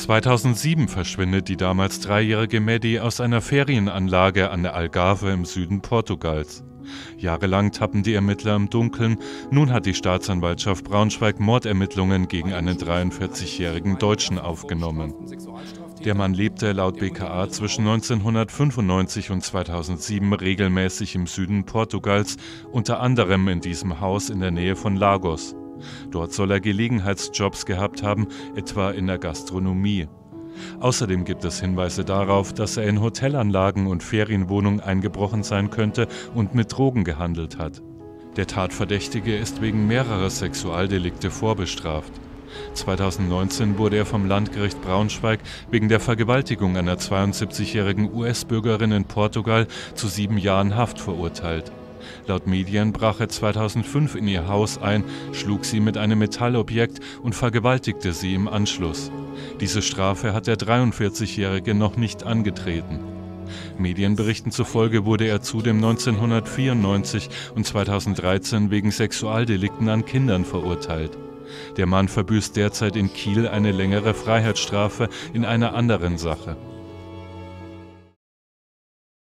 2007 verschwindet die damals dreijährige Maddie aus einer Ferienanlage an der Algarve im Süden Portugals. Jahrelang tappen die Ermittler im Dunkeln. Nun hat die Staatsanwaltschaft Braunschweig Mordermittlungen gegen einen 43-jährigen Deutschen aufgenommen. Der Mann lebte laut BKA zwischen 1995 und 2007 regelmäßig im Süden Portugals, unter anderem in diesem Haus in der Nähe von Lagos. Dort soll er Gelegenheitsjobs gehabt haben, etwa in der Gastronomie. Außerdem gibt es Hinweise darauf, dass er in Hotelanlagen und Ferienwohnungen eingebrochen sein könnte und mit Drogen gehandelt hat. Der Tatverdächtige ist wegen mehrerer Sexualdelikte vorbestraft. 2019 wurde er vom Landgericht Braunschweig wegen der Vergewaltigung einer 72-jährigen US-Bürgerin in Portugal zu sieben Jahren Haft verurteilt. Laut Medien brach er 2005 in ihr Haus ein, schlug sie mit einem Metallobjekt und vergewaltigte sie im Anschluss. Diese Strafe hat der 43-Jährige noch nicht angetreten. Medienberichten zufolge wurde er zudem 1994 und 2013 wegen Sexualdelikten an Kindern verurteilt. Der Mann verbüßt derzeit in Kiel eine längere Freiheitsstrafe in einer anderen Sache.